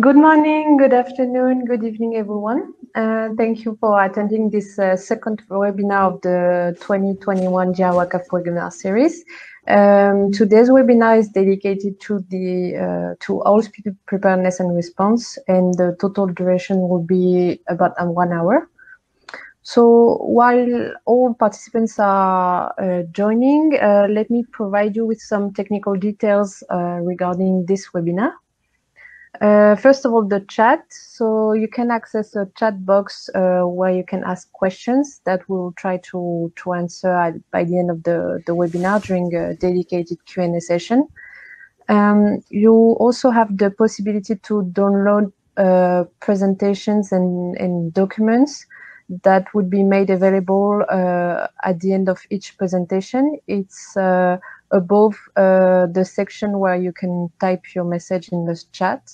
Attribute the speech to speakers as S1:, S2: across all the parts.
S1: Good morning, good afternoon, good evening, everyone. Uh, thank you for attending this uh, second webinar of the 2021 GI WACAF webinar series. Um, today's webinar is dedicated to the uh, to oil spill preparedness and response, and the total duration will be about one hour. So while all participants are uh, joining, uh, let me provide you with some technical details uh, regarding this webinar. Uh, first of all, the chat. So you can access a chat box uh, where you can ask questions that we'll try to, to answer at, by the end of the, the webinar during a dedicated Q&A session. Um, you also have the possibility to download uh, presentations and, and documents that would be made available uh, at the end of each presentation. It's uh, above uh, the section where you can type your message in the chat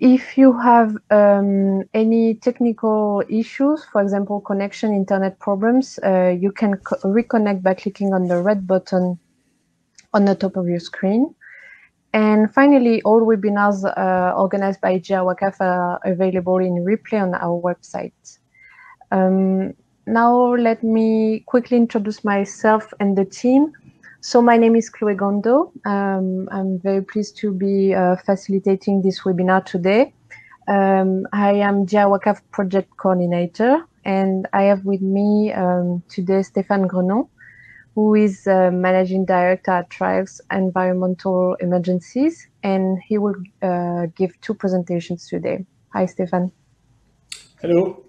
S1: if you have um, any technical issues, for example, connection internet problems, uh, you can reconnect by clicking on the red button on the top of your screen. And finally, all webinars uh, organized by GI WACAF are available in replay on our website. Um, now, let me quickly introduce myself and the team. So my name is Chloe Gondo. Um, I'm very pleased to be uh, facilitating this webinar today. Um, I am GI WACAF project coordinator and I have with me um, today Stéphane Grenon, who is uh, managing director at Triox Environmental Emergencies and he will uh, give two presentations today. Hi, Stéphane.
S2: Hello.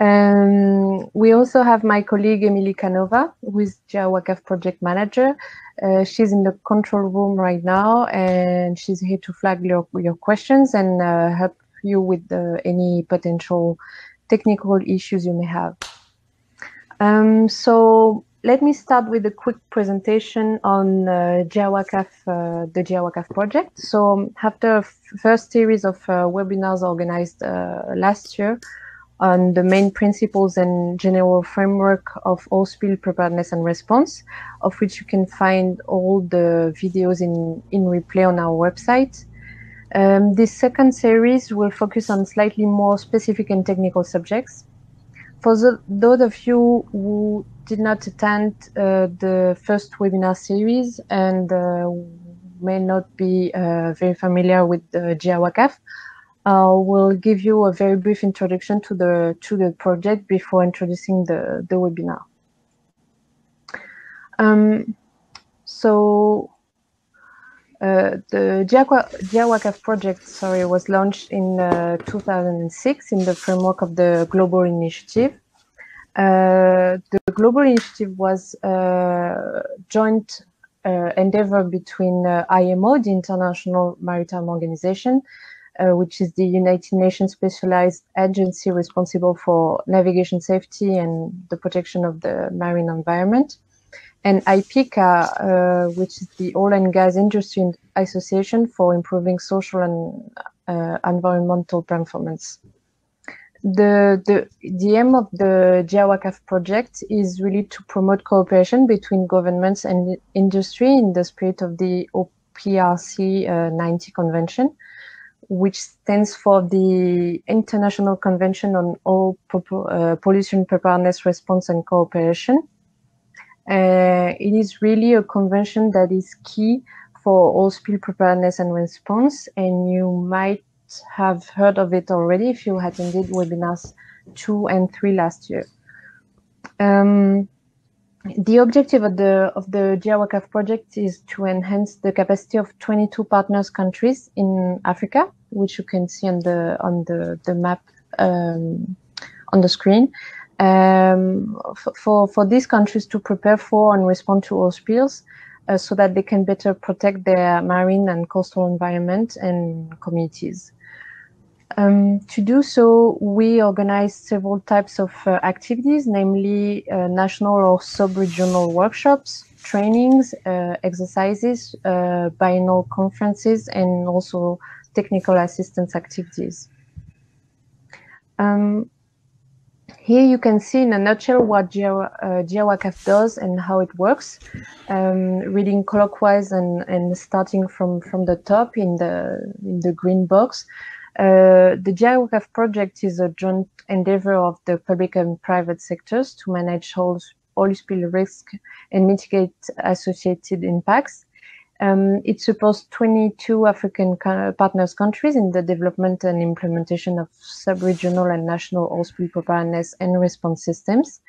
S1: Um, we also have my colleague Emily Canova, who is GI WACAF project manager. Uh, she's in the control room right now, and she's here to flag your, your questions and uh, help you with any potential technical issues you may have. Um, so let me start with a quick presentation on uh, uh, the GI WACAF project. So after a first series of uh, webinars organized uh, last year, on the main principles and general framework of oil spill preparedness and response, of which you can find all the videos in, in replay on our website. Um, this second series will focus on slightly more specific and technical subjects. For the, those of you who did not attend uh, the first webinar series and uh, may not be uh, very familiar with the GI WACAF, uh, will give you a very brief introduction to the to the project before introducing the the webinar. Um, so uh, the GI WACAF project, sorry, was launched in uh, 2006 in the framework of the Global Initiative. Uh, the Global Initiative was a uh, joint uh, endeavor between uh, IMO, the International Maritime Organization, uh, which is the United Nations specialized agency responsible for navigation safety and the protection of the marine environment, and IPIECA, uh, which is the Oil and Gas Industry Association for improving social and uh, environmental performance. The, the, the aim of the GI WACAF project is really to promote cooperation between governments and industry in the spirit of the OPRC uh, 90 convention, which stands for the International Convention on Oil uh, Pollution Preparedness Response and Cooperation. Uh, it is really a convention that is key for oil spill preparedness and response, and you might have heard of it already if you attended webinars two and three last year. Um, the objective of the of the project is to enhance the capacity of 22 partners countries in Africa, which you can see on the on the the map um, on the screen. Um, for for these countries to prepare for and respond to oil spills, uh, so that they can better protect their marine and coastal environment and communities. Um, to do so, we organize several types of uh, activities, namely uh, national or sub-regional workshops, trainings, uh, exercises, uh, biennial conferences, and also technical assistance activities. Um, here you can see in a nutshell what GI WACAF uh, does and how it works. Um, reading clockwise and, and starting from, from the top in the in the green box. Uh, the GI WACAF project is a joint endeavor of the public and private sectors to manage all oil spill risk and mitigate associated impacts. Um, it supports 22 African partners countries in the development and implementation of sub-regional and national spill preparedness and response systems.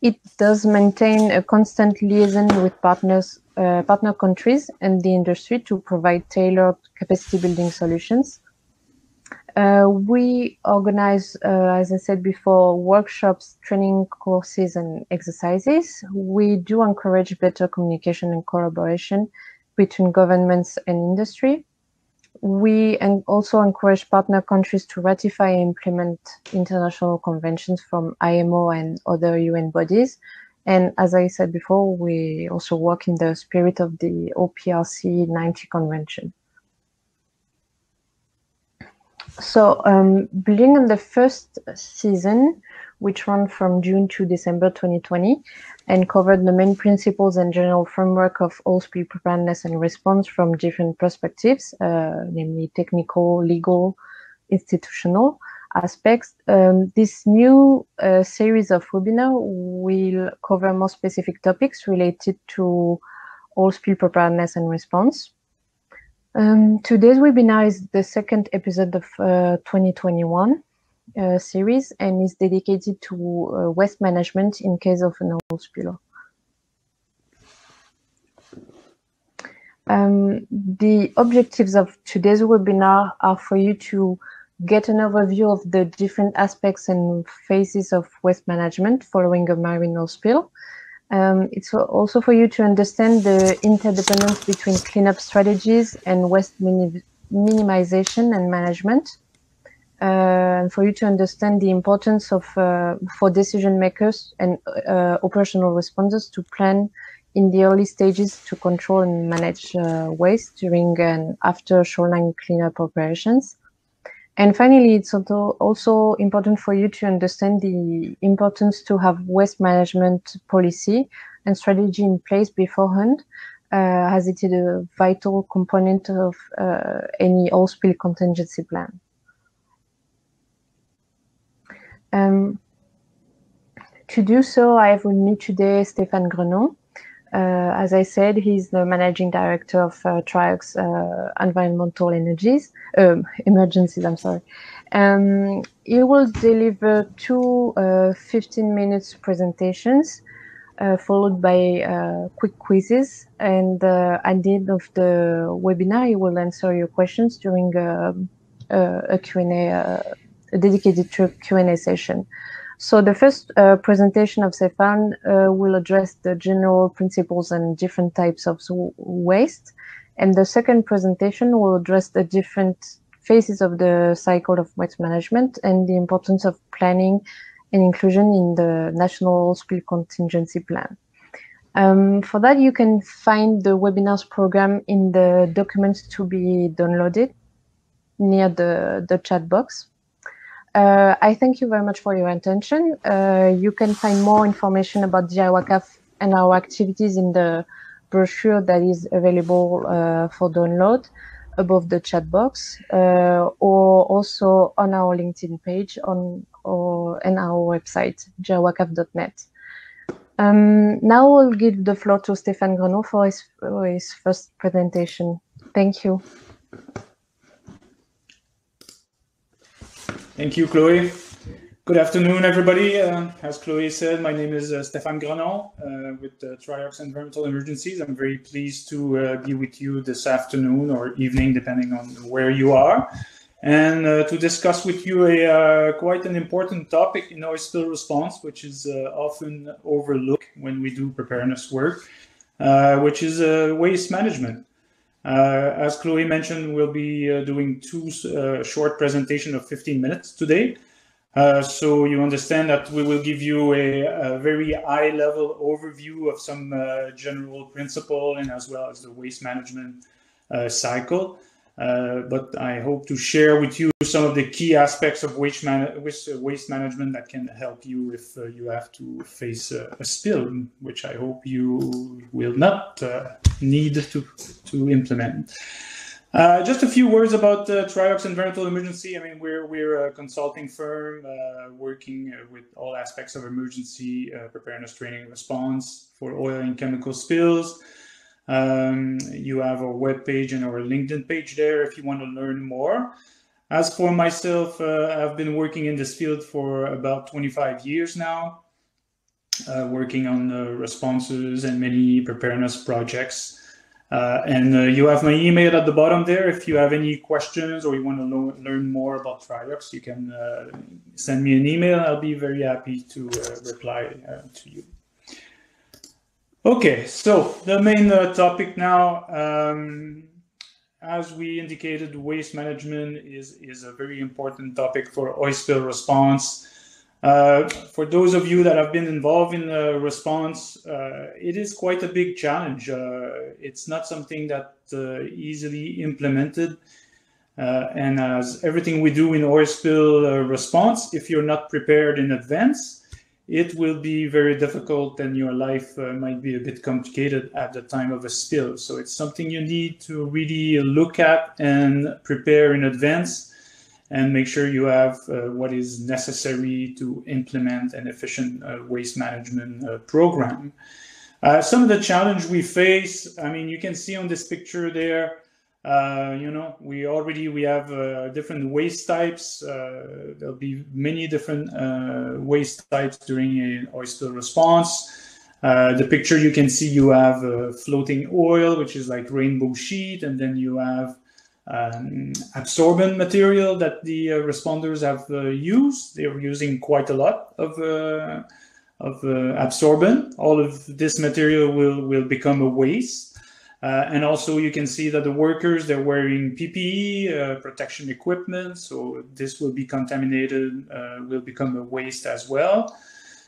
S1: It does maintain a constant liaison with partners, uh, partner countries and the industry to provide tailored capacity building solutions. Uh, we organize, uh, as I said before, workshops, training courses, and exercises. We do encourage better communication and collaboration between governments and industry. We also encourage partner countries to ratify and implement international conventions from IMO and other UN bodies. And as I said before, we also work in the spirit of the OPRC 90 convention. So um, building on the first season, which ran from June to December 2020 and covered the main principles and general framework of spill preparedness and response from different perspectives, uh, namely technical, legal, institutional aspects. Um, this new uh, series of webinar will cover more specific topics related to spill preparedness and response. Um, today's webinar is the second episode of uh, 2021 uh, series and is dedicated to uh, waste management in case of an oil spill. Um, the objectives of today's webinar are for you to get an overview of the different aspects and phases of waste management following a marine oil spill, um, it's also for you to understand the interdependence between cleanup strategies and waste minimization and management. Uh, and for you to understand the importance of uh, for decision makers and uh, operational responders to plan in the early stages to control and manage waste during and after shoreline cleanup operations. And finally, it's also important for you to understand the importance to have waste management policy and strategy in place beforehand, uh, as it is a vital component of uh, any oil spill contingency plan. Um, to do so, I have with me today Stéphane Grenon. Uh, as I said, he's the managing director of uh, Triox uh, Environmental Energies, um, Emergencies, I'm sorry. Um, he will deliver two uh, 15 minutes presentations, uh, followed by uh, quick quizzes. And at the end of the webinar, he will answer your questions during a Q&A, dedicated Q&A session. So the first uh, presentation of Stéphane uh, will address the general principles and different types of waste. And the second presentation will address the different phases of the cycle of waste management and the importance of planning and inclusion in the National Spill Contingency Plan. Um, for that, you can find the webinars program in the documents to be downloaded near the, the chat box. Uh, I thank you very much for your attention. Uh, you can find more information about GI WACAF and our activities in the brochure that is available uh, for download above the chat box uh, or also on our LinkedIn page on or and our website, giwacaf.net. Um, now I'll give the floor to Stéphane Grenon for his, for his first presentation. Thank you.
S2: Thank you, Chloe. Good afternoon, everybody. Uh, as Chloe said, my name is uh, Stéphane Grenon uh, with uh, Triox Environmental Emergencies. I'm very pleased to uh, be with you this afternoon or evening, depending on where you are, and uh, to discuss with you a uh, quite an important topic in oil spill response, which is often overlooked when we do preparedness work, which is waste management. Uh, as Chloe mentioned, we'll be uh, doing two uh, short presentation of 15 minutes today. So you understand that we will give you a, a very high level overview of some general principle and as well as the waste management cycle. Uh, but I hope to share with you some of the key aspects of waste, man- waste, uh, management that can help you if uh, you have to face a, a, spill, which I hope you will not uh, need to, to implement. Uh, just a few words about uh, Triox Environmental Emergency. I mean, we're, we're a consulting firm working with all aspects of emergency preparedness training response for oil and chemical spills. Um, you have our webpage and our LinkedIn page there if you want to learn more. As for myself, uh, I've been working in this field for about 25 years now, uh, working on uh, responses and many preparedness projects. Uh, and uh, you have my email at the bottom there. If you have any questions or you want to lo- learn more about Triox, you can uh, send me an email. I'll be very happy to reply to you. Okay, so the main uh, topic now, um, as we indicated, waste management is, is a very important topic for oil spill response. Uh, for those of you that have been involved in the response, uh, it is quite a big challenge. Uh, it's not something that uh, easily implemented. Uh, and as everything we do in oil spill response, if you're not prepared in advance, it will be very difficult and your life uh, might be a bit complicated at the time of a spill. So it's something you need to really look at and prepare in advance and make sure you have uh, what is necessary to implement an efficient uh, waste management uh, program. Uh, some of the challenge we face, I mean, you can see on this picture there, uh, you know, we already we have uh, different waste types. Uh, there'll be many different uh, waste types during an oil spill response. Uh, the picture you can see you have floating oil, which is like rainbow sheen, and then you have um, absorbent material that the responders have used. They're using quite a lot of of absorbent. All of this material will will become a waste. Uh, and also you can see that the workers, they're wearing PPE, uh, protection equipment. So this will be contaminated, uh, will become a waste as well.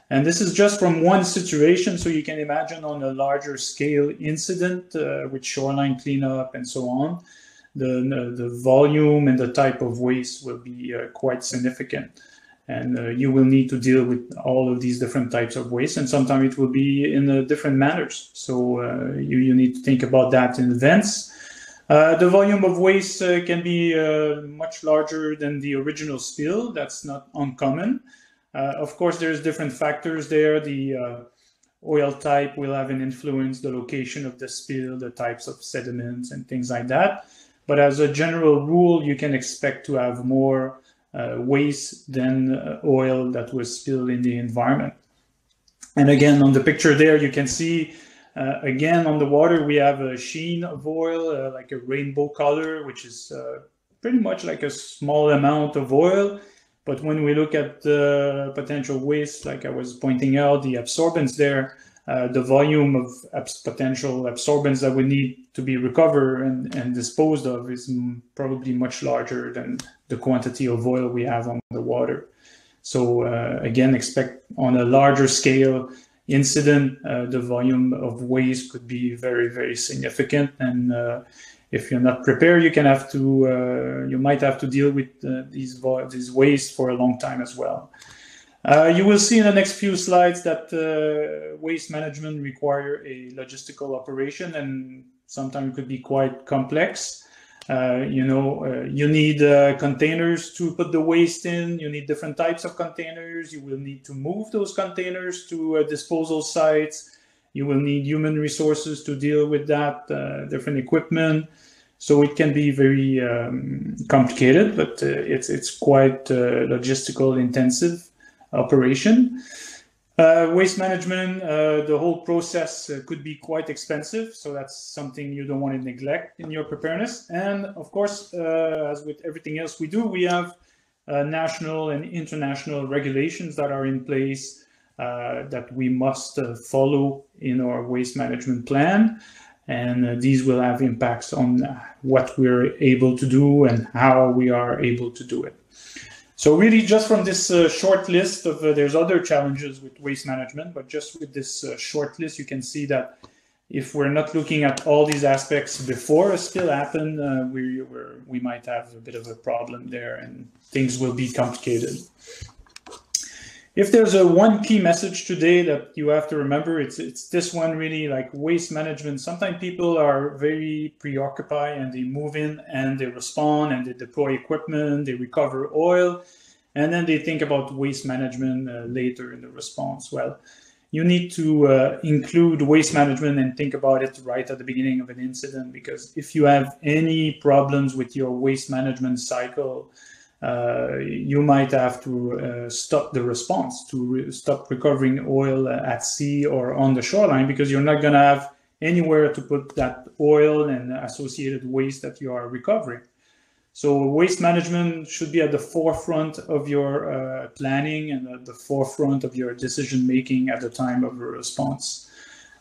S2: And this is just from one situation. So you can imagine on a larger scale incident uh, with shoreline cleanup and so on, the, the volume and the type of waste will be uh, quite significant and uh, you will need to deal with all of these different types of waste and sometimes it will be in uh, different manners. So uh, you, you need to think about that in advance. Uh, the volume of waste uh, can be uh, much larger than the original spill. That's not uncommon. Of course there's different factors there. The oil type will have an influence the location of the spill the types of sediments and things like that. But as a general rule you can expect to have more waste than uh, oil that was spilled in the environment. And again, on the picture there, you can see uh, again on the water we have a sheen of oil, uh, like a rainbow color, which is uh, pretty much like a small amount of oil. But when we look at the potential waste, like I was pointing out, the absorbents there, uh, the volume of abs potential absorbents that we need to be recovered and, and disposed of is probably much larger than the quantity of oil we have on the water. So uh, again, expect on a larger scale incident, uh, the volume of waste could be very, very significant. And uh, if you're not prepared, you can have to, uh, you might have to deal with uh, these these waste for a long time as well. Uh, you will see in the next few slides that waste management require a logistical operation and sometimes could be quite complex. Uh, you know, uh, you need uh, containers to put the waste in. You need different types of containers. You will need to move those containers to uh, disposal sites. You will need human resources to deal with that, different equipment. So it can be very um, complicated, but it's it's quite logistical intensive operation. Uh, waste management, uh, the whole process uh, could be quite expensive, so that's something you don't want to neglect in your preparedness. And of course, uh, as with everything else we do, we have uh, national and international regulations that are in place uh, that we must follow in our waste management plan. And these will have impacts on what we're able to do and how we are able to do it. So really, just from this uh, short list of uh, there's other challenges with waste management, but just with this uh, short list, you can see that if we're not looking at all these aspects before a spill happen, uh, we we might have a bit of a problem there, and things will be complicated. If there's a one key message today that you have to remember, it's it's this one really like waste management. Sometimes people are very preoccupied and they move in and they respond and they deploy equipment, they recover oil, and then they think about waste management uh, later in the response. Well, you need to uh, include waste management and think about it right at the beginning of an incident because if you have any problems with your waste management cycle, uh, you might have to uh, stop the response to re stop recovering oil at sea or on the shoreline because you're not going to have anywhere to put that oil and associated waste that you are recovering. So waste management should be at the forefront of your uh, planning and at the forefront of your decision making at the time of a response.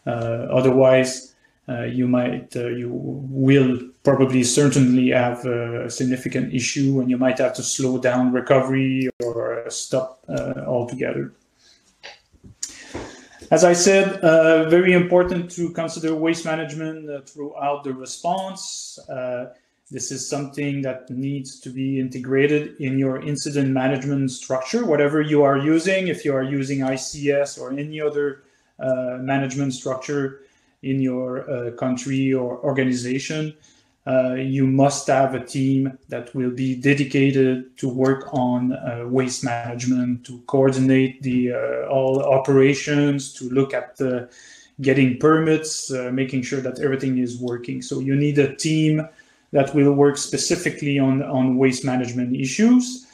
S2: Uh, otherwise, uh, you might, you will probably certainly have a significant issue and you might have to slow down recovery or stop uh, altogether. As I said, uh, very important to consider waste management throughout the response. This is something that needs to be integrated in your incident management structure, whatever you are using. If you are using ICS or any other uh, management structure in your uh, country or organization, uh, you must have a team that will be dedicated to work on uh, waste management, to coordinate the uh, all operations, to look at the getting permits, uh, making sure that everything is working. So you need a team that will work specifically on, on waste management issues.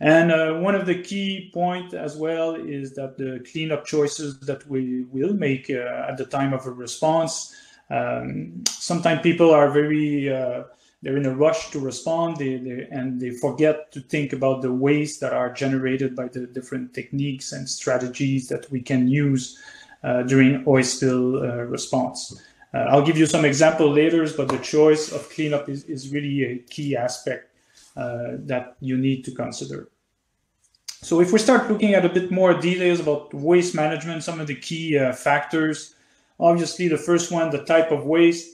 S2: And uh, one of the key points as well is that the cleanup choices that we will make uh, at the time of a response. Um, sometimes people are very uh, they're in a rush to respond they, they, and they forget to think about the waste that are generated by the different techniques and strategies that we can use uh, during oil spill uh, response. Uh, I'll give you some example later, but the choice of cleanup is, is really a key aspect uh, that you need to consider. So if we start looking at a bit more details about waste management, some of the key uh, factors, obviously the first one, the type of waste.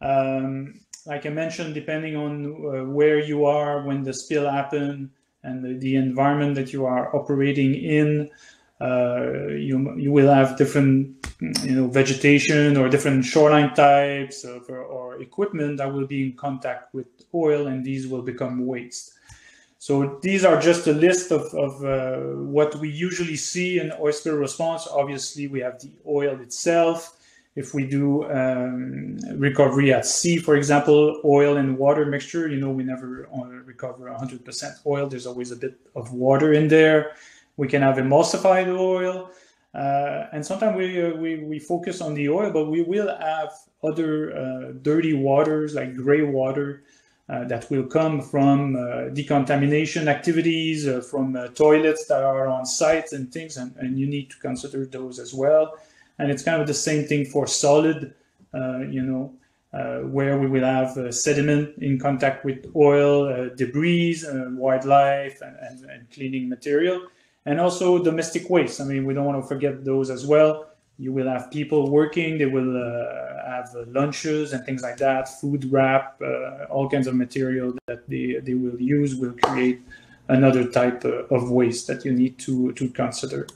S2: Um, like I mentioned, depending on uh, where you are when the spill happened and the, the environment that you are operating in, uh, you you will have different you know vegetation or different shoreline types of, or, or, equipment that will be in contact with oil and these will become waste so these are just a list of, of uh, what we usually see in oil spill response obviously we have the oil itself if we do um, recovery at sea for example oil and water mixture you know we never uh, recover 100% oil there's always a bit of water in there we can have emulsified oil. Uh, and sometimes we, uh, we, we focus on the oil, but we will have other uh, dirty waters like gray water uh, that will come from decontamination activities, from toilets that are on site and things, and, and you need to consider those as well. And it's kind of the same thing for solid, you know, where we will have sediment in contact with oil, debris, wildlife, and, and, and cleaning material and also domestic waste. I mean, we don't want to forget those as well. You will have people working, they will uh, have uh, lunches and things like that, food wrap, uh, all kinds of material that they, they will use will create another type uh, of waste that you need to, to consider.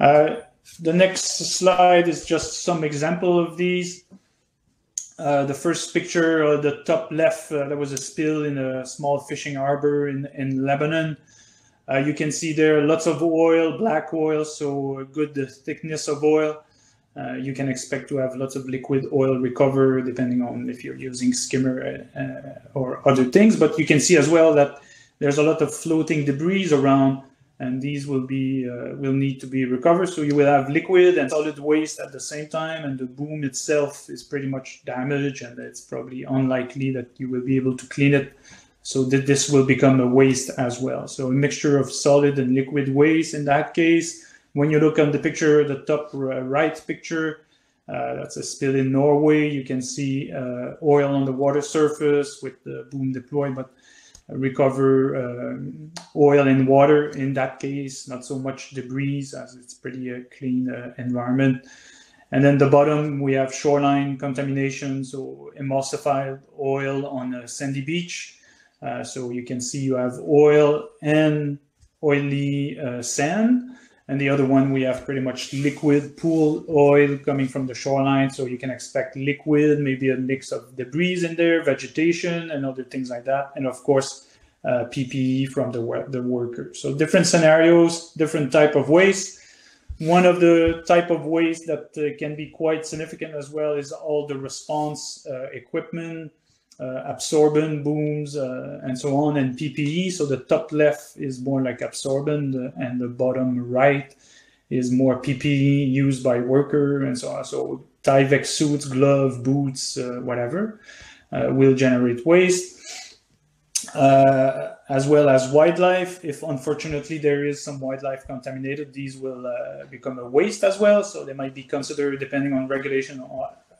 S2: Uh, the next slide is just some example of these. Uh, the first picture, uh, the top left, uh, there was a spill in a small fishing harbor in, in Lebanon. Uh, you can see there lots of oil, black oil, so good the thickness of oil. Uh, you can expect to have lots of liquid oil recover depending on if you're using skimmer uh, or other things. But you can see as well that there's a lot of floating debris around, and these will be uh, will need to be recovered. So you will have liquid and solid waste at the same time, and the boom itself is pretty much damaged, and it's probably unlikely that you will be able to clean it so that this will become a waste as well. So a mixture of solid and liquid waste in that case. When you look on the picture, the top right picture, uh, that's a spill in Norway. You can see uh, oil on the water surface with the boom deployed, but recover um, oil and water in that case, not so much debris as it's pretty a clean uh, environment. And then the bottom, we have shoreline contamination, so emulsified oil on a sandy beach. Uh, so you can see you have oil and oily uh, sand. And the other one, we have pretty much liquid pool oil coming from the shoreline. So you can expect liquid, maybe a mix of debris in there, vegetation, and other things like that. And of course, uh, PPE from the, the workers. So different scenarios, different type of waste. One of the type of waste that uh, can be quite significant as well is all the response uh, equipment, absorbent booms, uh, and so on, and PPE. So the top left is more like absorbent, uh, and the bottom right is more PPE used by worker and so on. So Tyvek suits, glove, boots, whatever, will generate waste. Uh, as well as wildlife. If unfortunately there is some wildlife contaminated, these will uh, become a waste as well. So they might be considered, depending on regulation,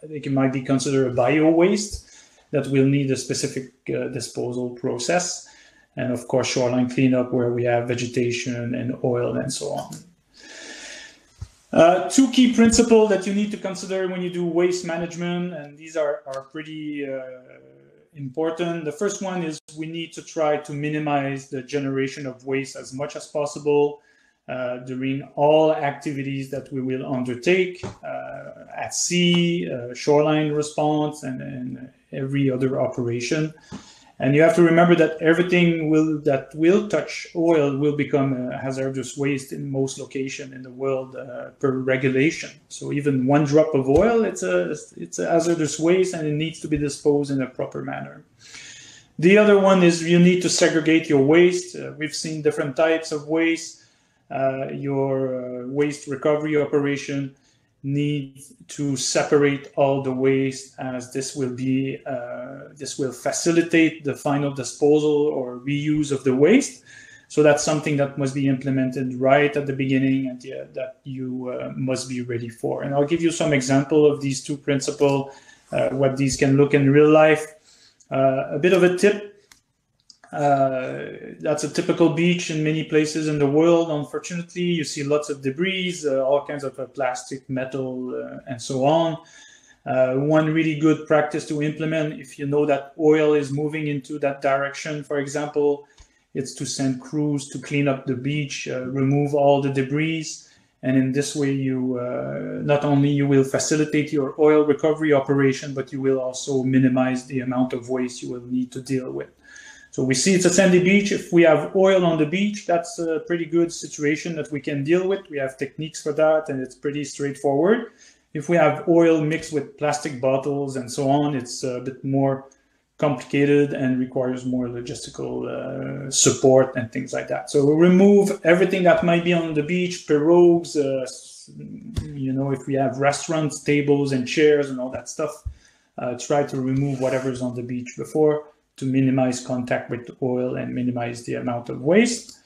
S2: they might be considered a bio waste that will need a specific uh, disposal process. And of course, shoreline cleanup where we have vegetation and oil and so on. Uh, two key principles that you need to consider when you do waste management, and these are, are pretty uh, important. The first one is we need to try to minimize the generation of waste as much as possible uh, during all activities that we will undertake uh, at sea, uh, shoreline response, and, and, every other operation. And you have to remember that everything will that will touch oil will become hazardous waste in most locations in the world uh, per regulation. So even one drop of oil, it's a it's a hazardous waste, and it needs to be disposed in a proper manner. The other one is you need to segregate your waste. Uh, we've seen different types of waste. Uh, your uh, waste recovery operation need to separate all the waste as this will be uh, this will facilitate the final disposal or reuse of the waste. So that's something that must be implemented right at the beginning and yeah, that you uh, must be ready for. And i'll give you some example of these two principles uh, what these can look in real life. Uh, a bit of a tip uh, that's a typical beach in many places in the world. Unfortunately, you see lots of debris, uh, all kinds of uh, plastic, metal, uh, and so on. Uh, one really good practice to implement if you know that oil is moving into that direction, for example, it's to send crews to clean up the beach, remove all the debris, and in this way you not only you will facilitate your oil recovery operation, but you will also minimize the amount of waste you will need to deal with. So we see it's a sandy beach. If we have oil on the beach, that's a pretty good situation that we can deal with. We have techniques for that, and it's pretty straightforward. If we have oil mixed with plastic bottles and so on, it's a bit more complicated and requires more logistical uh, support and things like that. So we remove everything that might be on the beach, pirogues, uh, you know, if we have restaurants, tables and chairs and all that stuff, uh, try to remove whatever's on the beach before to minimize contact with oil and minimize the amount of waste.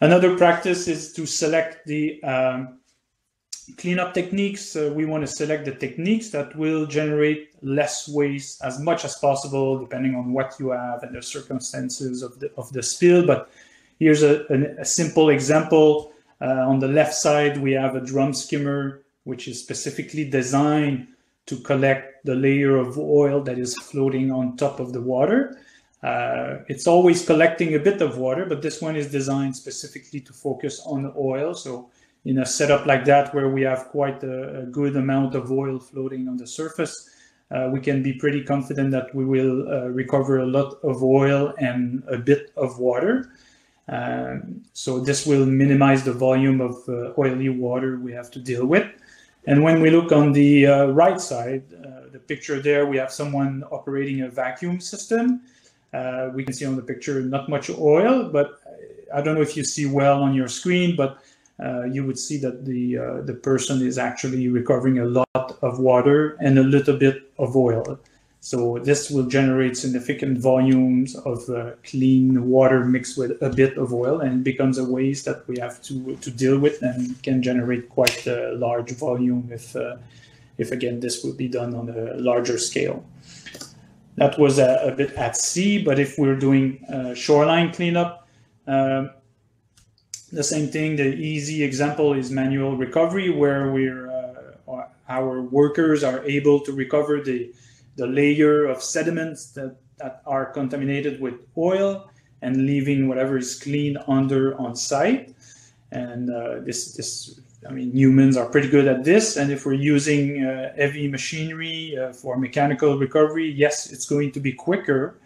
S2: Another practice is to select the um, cleanup techniques. Uh, we want to select the techniques that will generate less waste as much as possible, depending on what you have and the circumstances of the, of the spill. But here's a, a, a simple example. Uh, on the left side, we have a drum skimmer, which is specifically designed to collect the layer of oil that is floating on top of the water. Uh, it's always collecting a bit of water, but this one is designed specifically to focus on the oil. So in a setup like that, where we have quite a, a good amount of oil floating on the surface, uh, we can be pretty confident that we will uh, recover a lot of oil and a bit of water. Um, so this will minimize the volume of uh, oily water we have to deal with. And when we look on the uh, right side, uh, the picture there, we have someone operating a vacuum system. Uh, we can see on the picture not much oil, but I don't know if you see well on your screen, but uh, you would see that the uh, the person is actually recovering a lot of water and a little bit of oil. So this will generate significant volumes of uh, clean water mixed with a bit of oil, and becomes a waste that we have to to deal with, and can generate quite a large volume if uh, if again this would be done on a larger scale. That was a, a bit at sea, but if we're doing uh, shoreline cleanup, um, the same thing. The easy example is manual recovery, where we're uh, our workers are able to recover the, the layer of sediments that, that are contaminated with oil and leaving whatever is clean under on site. And uh, this, this, I mean, humans are pretty good at this. And if we're using uh, heavy machinery uh, for mechanical recovery, yes, it's going to be quicker.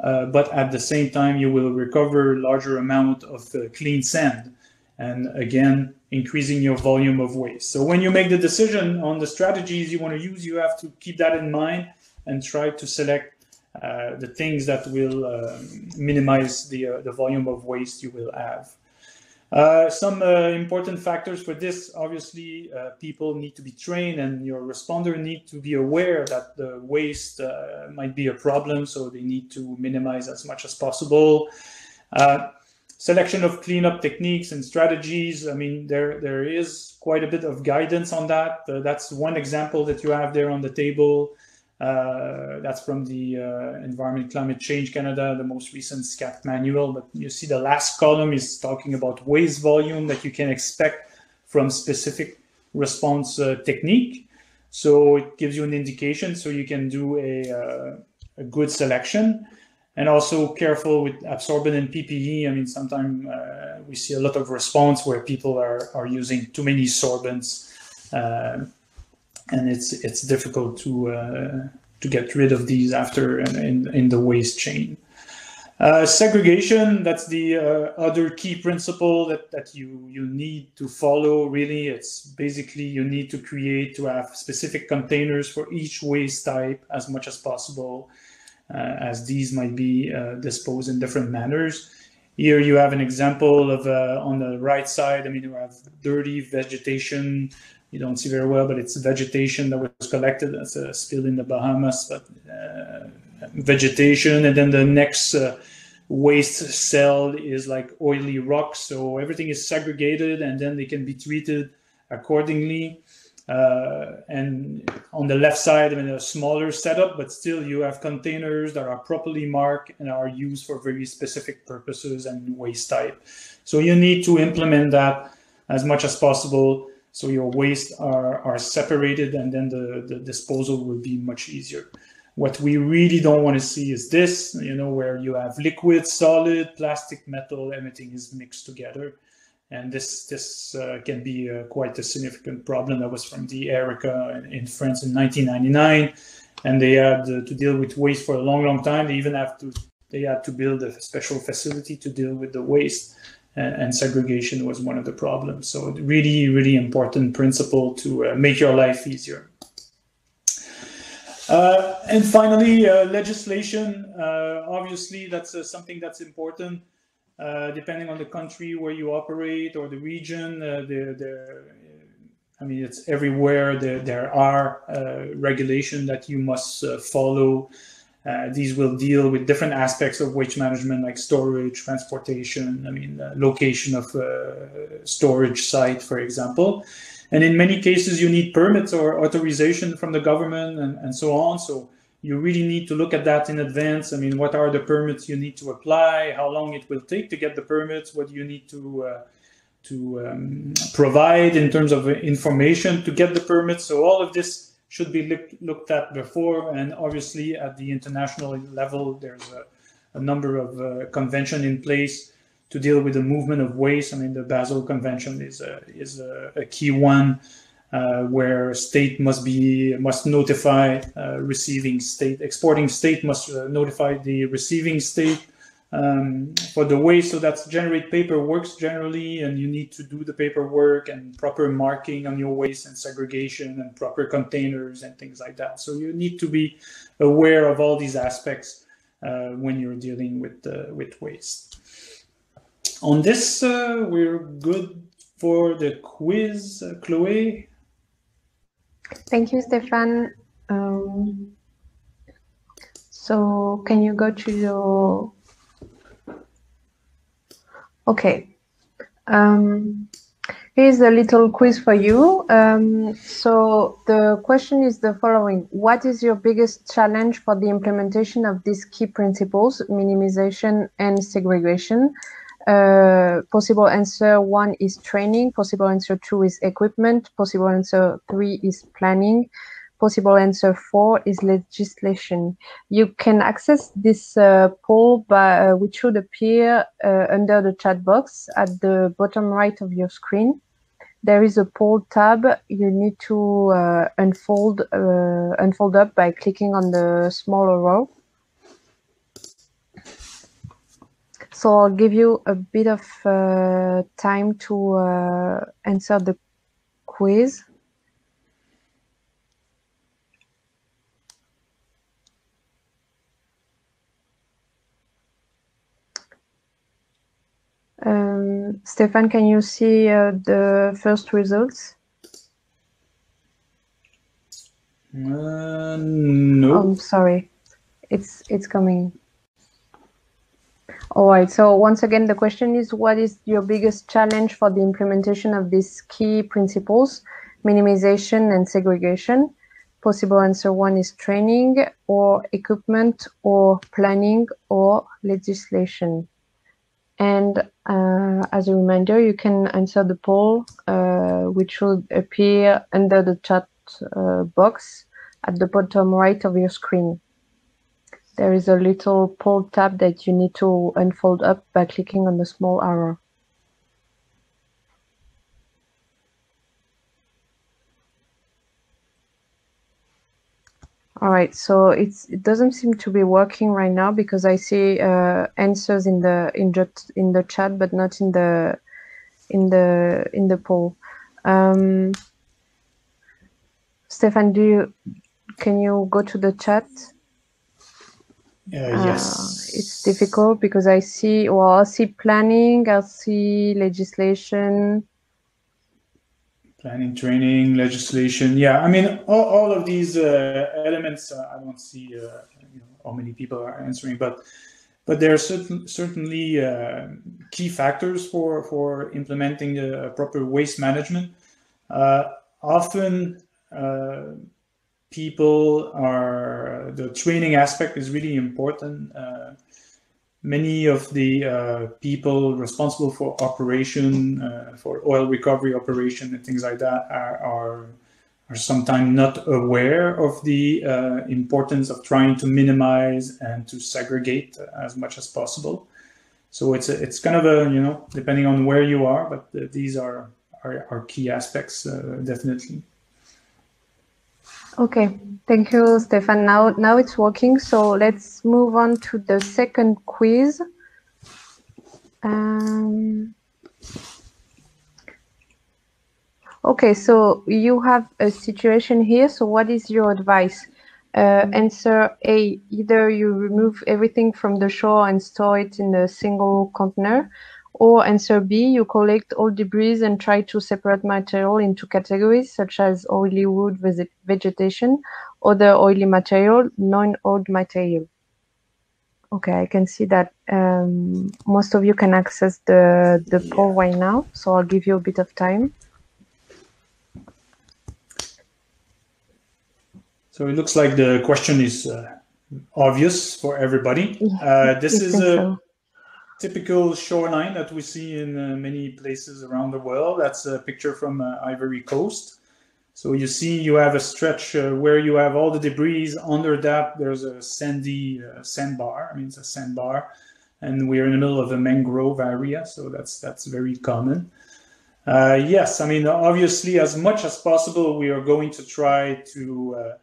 S2: Uh, but at the same time, you will recover larger amount of clean sand. And again, increasing your volume of waste. So when you make the decision on the strategies you want to use, you have to keep that in mind and try to select uh, the things that will uh, minimize the, uh, the volume of waste you will have. Uh, some uh, important factors for this, obviously, uh, people need to be trained and your responder need to be aware that the waste might be a problem, so they need to minimize as much as possible selection of cleanup techniques and strategies. I mean, there there is quite a bit of guidance on that. Uh, that's one example that you have there on the table. Uh, that's from the uh, Environment Climate Change Canada, the most recent SCAT manual. But you see the last column is talking about waste volume that you can expect from specific response uh, technique. So it gives you an indication so you can do a, uh, a good selection and also careful with absorbent and PPE. I mean, sometimes uh, we see a lot of response where people are, are using too many sorbents, and it's it's difficult to uh, to get rid of these after in in the waste chain. Uh, segregation, that's the uh, other key principle that, that you, you need to follow, really. It's basically you need to create to have specific containers for each waste type as much as possible uh, as these might be uh, disposed in different manners. Here you have an example of uh, on the right side. I mean, you have dirty vegetation. You don't see very well, but it's vegetation that was collected as a spill in the Bahamas. But vegetation, and then the next waste cell is like oily rocks. So everything is segregated, and then they can be treated accordingly. Uh, and on the left side, I mean, a smaller setup, but still you have containers that are properly marked and are used for very specific purposes and waste type. So you need to implement that as much as possible so your waste are, are separated and then the, the disposal will be much easier. What we really don't want to see is this, you know, where you have liquid, solid, plastic, metal, everything is mixed together and this this uh, can be uh, quite a significant problem. That was from the Erika in, in France in 1999, and they had to deal with waste for a long, long time. They even have to they had to build a special facility to deal with the waste, and, segregation was one of the problems. So really, really important principle to uh, make your life easier. Uh, and finally, uh, legislation. obviously, that's something that's important. Uh, depending on the country where you operate or the region, uh, the, the, I mean, it's everywhere. There, there are uh, regulation that you must uh, follow. Uh, these will deal with different aspects of waste management, like storage, transportation. I mean, location of storage site, for example. And in many cases, you need permits or authorization from the government and, and so on. So you really need to look at that in advance. I mean, what are the permits you need to apply? How long it will take to get the permits? What do you need to uh, to um, provide in terms of information to get the permits? So all of this should be look, looked at before. And obviously, at the international level, there's a, a number of uh, convention in place to deal with the movement of waste. I mean, the Basel Convention is a, is a, a key one uh, where state must be must notify uh, receiving state exporting state must uh, notify the receiving state um, for the waste so that's generate paperwork generally and you need to do the paperwork and proper marking on your waste and segregation and proper containers and things like that. So you need to be aware of all these aspects uh, when you're dealing with uh, with waste. On this uh, we're good for the quiz chloe
S1: Thank you, Stéphane. Um, so can you go to your... Okay. Um, here's a little quiz for you. Um, so the question is the following. What is your biggest challenge for the implementation of these key principles, minimization and segregation? Uh, possible answer one is training. Possible answer two is equipment. Possible answer three is planning. Possible answer four is legislation. You can access this uh, poll by uh, which should appear uh, under the chat box at the bottom right of your screen. There is a poll tab you need to uh, unfold uh, unfold up by clicking on the smaller row. So I'll give you a bit of uh, time to answer the quiz. Um, Stéphane, can you see uh, the first results?
S2: Uh, no.
S1: I'm sorry, it's it's coming. All right. So once again, the question is, what is your biggest challenge for the implementation of these key principles, minimization and segregation? Possible answer one is training or equipment or planning or legislation. And uh, as a reminder, you can answer the poll, uh, which should appear under the chat uh, box at the bottom right of your screen. There is a little poll tab that you need to unfold up by clicking on the small arrow. All right, so it's it doesn't seem to be working right now because I see uh, answers in the in the in the chat, but not in the in the in the poll. Um, Stéphane, do you can you go to the chat?
S2: Uh, yes.
S1: it's difficult because I see well I see planning, I see legislation.
S2: Planning, training, legislation. Yeah, I mean, all, all of these uh, elements. Uh, I don't see you know, how many people are answering, but but there are certain, certainly uh, key factors for for implementing a proper waste management. Uh, often, uh, people are the training aspect is really important. Uh, many of the uh, people responsible for operation, uh, for oil recovery operation and things like that are, are, are sometimes not aware of the uh, importance of trying to minimize and to segregate as much as possible. So it's a, it's kind of a, you know, depending on where you are, but these are, are, are key aspects, uh, definitely.
S1: Okay, thank you, Stéphane. Now, now it's working. So let's move on to the second quiz. Um, okay, so you have a situation here. So what is your advice? Uh, answer A, either you remove everything from the shore and store it in a single container, or answer B, you collect all debris and try to separate material into categories such as oily wood vegetation, other oily material, non-oiled material. Okay, I can see that um, most of you can access the, the yeah. poll right now, so I'll give you a bit of time.
S2: So it looks like the question is uh, obvious for everybody. Uh, this is a so typical shoreline that we see in uh, many places around the world. That's a picture from uh, Ivory Coast. So you see you have a stretch uh, where you have all the debris. Under that, there's a sandy uh, sandbar. I mean, it's a sandbar. And we're in the middle of a mangrove area. So that's, that's very common. Uh, yes, I mean, obviously, as much as possible, we are going to try to uh,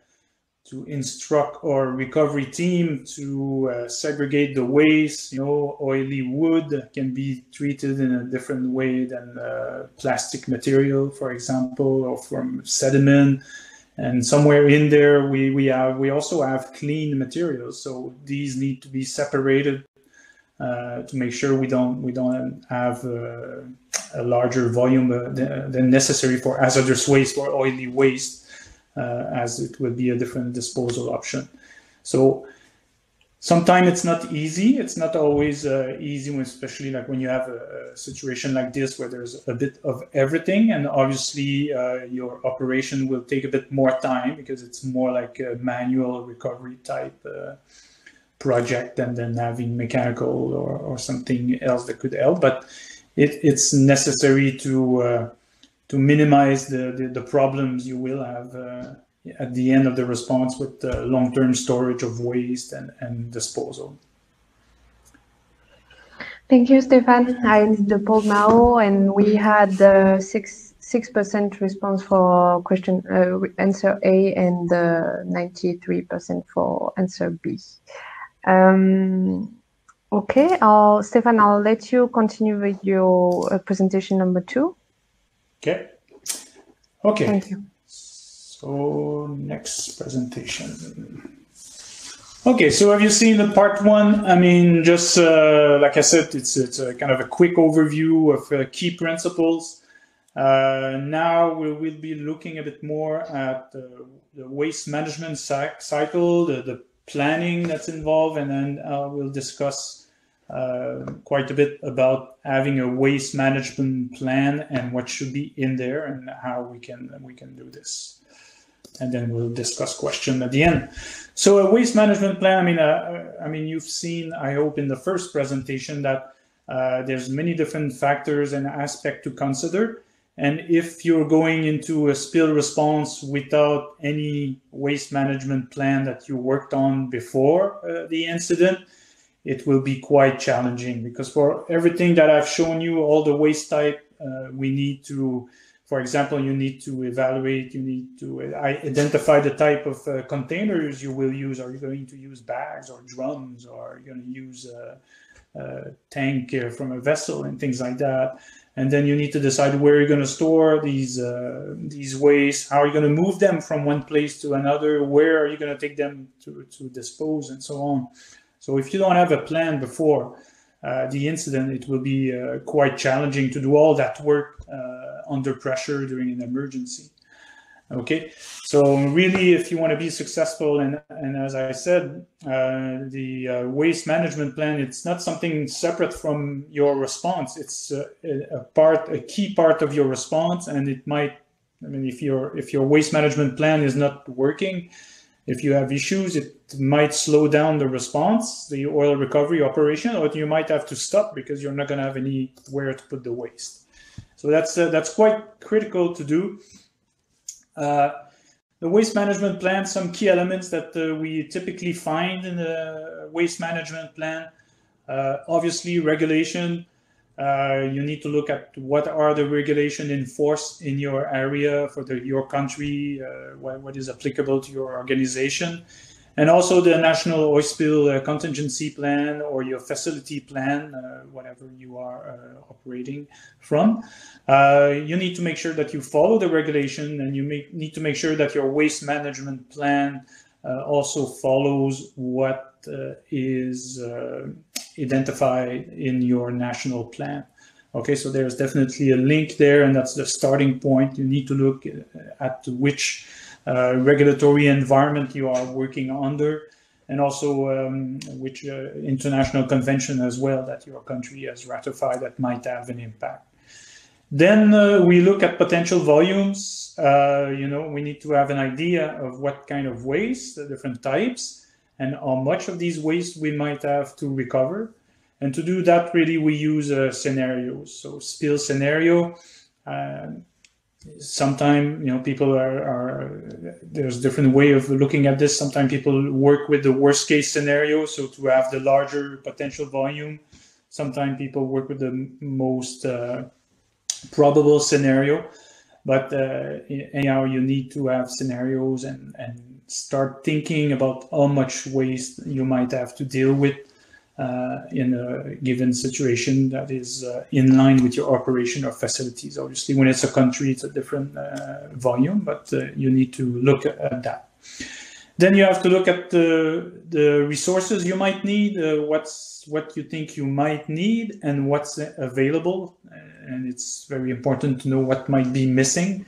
S2: to instruct our recovery team to uh, segregate the waste. You know, oily wood can be treated in a different way than uh, plastic material, for example, or from sediment. And somewhere in there, we, we have we also have clean materials. So these need to be separated uh, to make sure we don't we don't have uh, a larger volume uh, than necessary for hazardous waste or oily waste as it will be a different disposal option. So sometimes it's not easy. It's not always uh, easy, when, especially like when you have a, a, situation like this where there's a bit of everything, and obviously uh, your operation will take a bit more time because it's more like a manual recovery type uh, project and then having mechanical or, or something else that could help. But it, it's necessary to uh, to minimize the, the, the, problems you will have uh, at the end of the response with the long-term storage of waste and, and disposal.
S1: Thank you, Stéphane. I ended the poll now, and we had uh, six six percent response for question uh, answer A and ninety three percent for answer B. Um, okay, I'll, Stéphane, I'll let you continue with your uh, presentation number two.
S2: Okay. Okay.
S1: Thank you.
S2: So next presentation. Okay, so have you seen the part one? I mean, just uh, like I said, it's it's a kind of a quick overview of uh, key principles. Uh, now we will be looking a bit more at the waste management cycle, the, the planning that's involved, and then uh, we'll discuss uh, quite a bit about having a waste management plan and what should be in there and how we can we can do this and then we'll discuss question at the end. So a waste management plan. I mean, uh, I mean, you've seen, I hope, in the first presentation that uh, there's many different factors and aspects to consider. And if you're going into a spill response without any waste management plan that you worked on before uh, the incident, it will be quite challenging because for everything that I've shown you, all the waste type, uh, we need to for example, you need to evaluate, you need to identify the type of uh, containers you will use. Are you going to use bags or drums, or are you going to use a, a tank uh, from a vessel and things like that? And then you need to decide where you're going to store these uh, these waste. How are you going to move them from one place to another? Where are you going to take them to, to dispose and so on? So if you don't have a plan before uh, the incident, it will be uh, quite challenging to do all that work under pressure during an emergency. Okay, so really, if you want to be successful, and and as I said, uh, the uh, waste management plan, it's not something separate from your response. It's uh, a part, a key part of your response, and it might. I mean, if your if your waste management plan is not working, if you have issues, it might slow down the response, the oil recovery operation, or you might have to stop because you're not going to have anywhere to put the waste. So that's uh, that's quite critical to do. Uh, the waste management plan, some key elements that uh, we typically find in the waste management plan. Uh, obviously, regulation. Uh, you need to look at what are the regulation in force in your area for the, your country, uh, what, what is applicable to your organization and also the national oil spill uh, contingency plan or your facility plan, uh, whatever you are uh, operating from. You need to make sure that you follow the regulation and you make, need to make sure that your waste management plan also follows what is identified in your national plan. Okay, so there's definitely a link there, and that's the starting point. You need to look at which uh, regulatory environment you are working under, and also um, which uh, international convention as well that your country has ratified that might have an impact. Then uh, we look at potential volumes. Uh, you know, we need to have an idea of what kind of waste, the different types, and how much of these waste we might have to recover. And to do that, really, we use uh, scenarios. So spill scenario, um, sometimes you know people are, are there's different way of looking at this sometimes people work with the worst case scenario so to have the larger potential volume sometimes people work with the most uh, probable scenario but uh, anyhow you need to have scenarios and and start thinking about how much waste you might have to deal with uh, in a given situation that is uh, in line with your operation or facilities. Obviously, when it's a country, it's a different uh, volume, but uh, you need to look at that. Then you have to look at the, the resources you might need, uh, what's what you think you might need, and what's available. And it's very important to know what might be missing.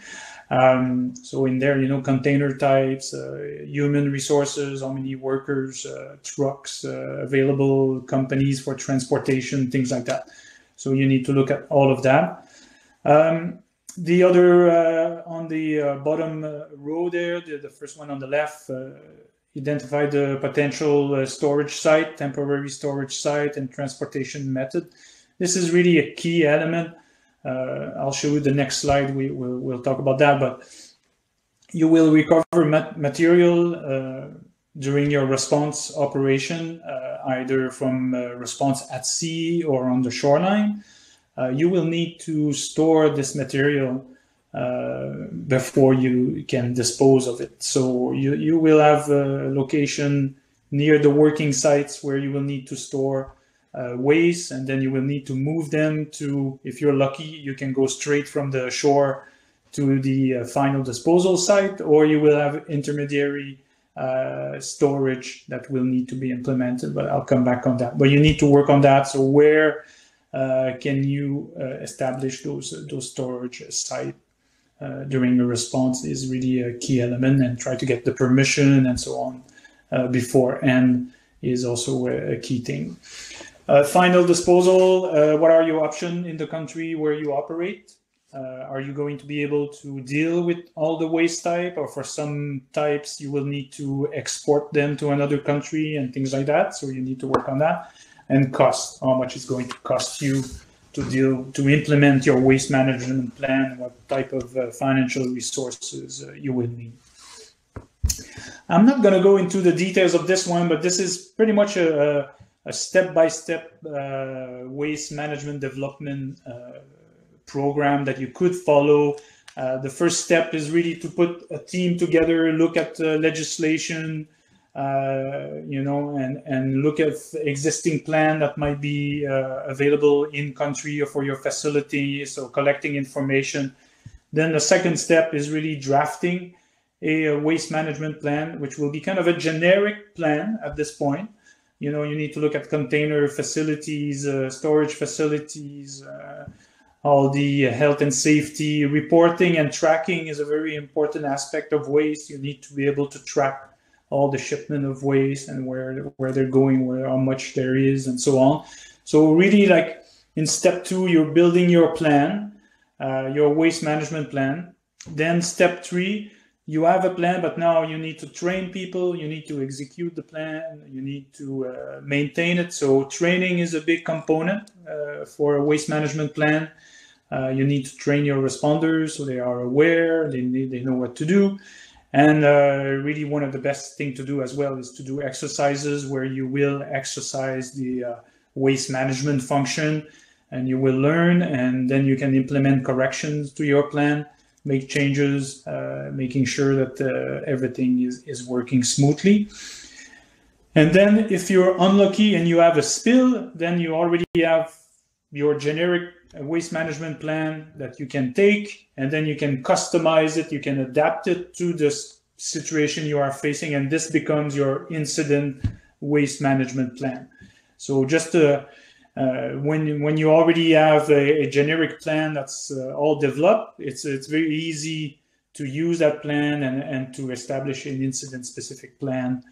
S2: Um, so in there, you know, container types, uh, human resources, how many workers, uh, trucks uh, available, companies for transportation, things like that. So you need to look at all of that. Um, the other uh, on the uh, bottom row there, the, the, first one on the left, identify the potential storage site, temporary storage site, and transportation method. This is really a key element. Uh, I'll show you the next slide. We will we'll talk about that, but you will recover mat material uh, during your response operation, uh, either from response at sea or on the shoreline. You will need to store this material uh, before you can dispose of it. So you, you will have a location near the working sites where you will need to store uh, waste and then you will need to move them to, if you're lucky, you can go straight from the shore to the uh, final disposal site or you will have intermediary uh, storage that will need to be implemented, but I'll come back on that. But you need to work on that. So where uh, can you uh, establish those, those storage sites? uh, during the response is really a key element and try to get the permission and so on uh, before and is also a key thing. Uh, final disposal, uh, what are your options in the country where you operate? Uh, are you going to be able to deal with all the waste type or for some types you will need to export them to another country and things like that. So you need to work on that and cost, how much it's going to cost you to deal to implement your waste management plan, what type of uh, financial resources uh, you will need. I'm not going to go into the details of this one, but this is pretty much a, a step-by-step uh, waste management development uh, program that you could follow. Uh, the first step is really to put a team together, look at legislation, uh, you know, and, and look at existing plan that might be uh, available in country or for your facility. So collecting information. Then the second step is really drafting a, a waste management plan, which will be kind of a generic plan at this point. You know, you need to look at container facilities, uh, storage facilities, uh, all the health and safety reporting and tracking is a very important aspect of waste. You need to be able to track all the shipment of waste and where where they're going, where how much there is, and so on. So really, like in step two, you're building your plan, uh, your waste management plan. Then step three, you have a plan, but now you need to train people. You need to execute the plan. You need to uh, maintain it. So training is a big component uh, for a waste management plan. Uh, you need to train your responders so they are aware, they, they know what to do. And uh, really, one of the best thing to do as well is to do exercises where you will exercise the uh, waste management function, and you will learn, and then you can implement corrections to your plan, make changes, uh, making sure that uh, everything is is working smoothly. And then, if you're unlucky and you have a spill, then you already have your generic waste management plan that you can take and then you can customize it you can adapt it to this situation you are facing and this becomes your incident waste management plan so just uh, uh, when when you already have a, a generic plan that's uh, all developed it's it's very easy to use that plan and, and to establish an incident specific plan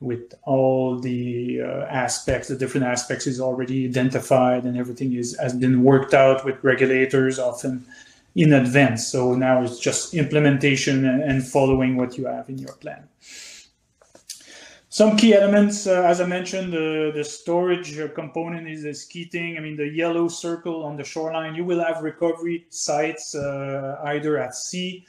S2: with all the uh, aspects, the different aspects is already identified and everything is has been worked out with regulators often in advance. So now it's just implementation and following what you have in your plan. Some key elements, uh, as I mentioned, the, the storage component is a key thing. I mean, the yellow circle on the shoreline, you will have recovery sites uh, either at sea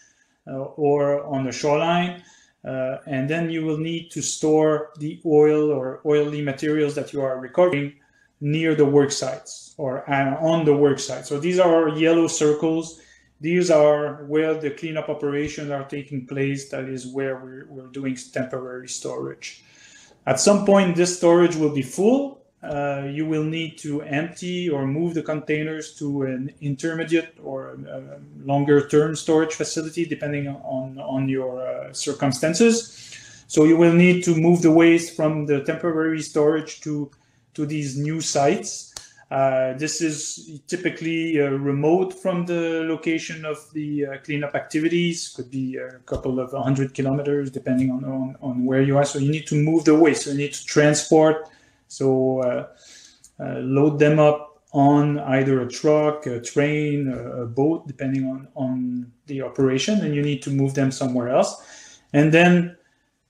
S2: uh, or on the shoreline. Uh, and then you will need to store the oil or oily materials that you are recovering near the work sites or uh, on the work site. So these are yellow circles. These are where the cleanup operations are taking place. That is where we're, we're doing temporary storage. At some point, this storage will be full uh, you will need to empty or move the containers to an intermediate or a longer term storage facility depending on, on your uh, circumstances. So you will need to move the waste from the temporary storage to, to these new sites. Uh, this is typically uh, remote from the location of the uh, cleanup activities, could be a couple of hundred kilometers depending on, on, on where you are. So you need to move the waste. So you need to transport so uh, uh, load them up on either a truck, a train, a, boat, depending on, on the operation, and you need to move them somewhere else. And then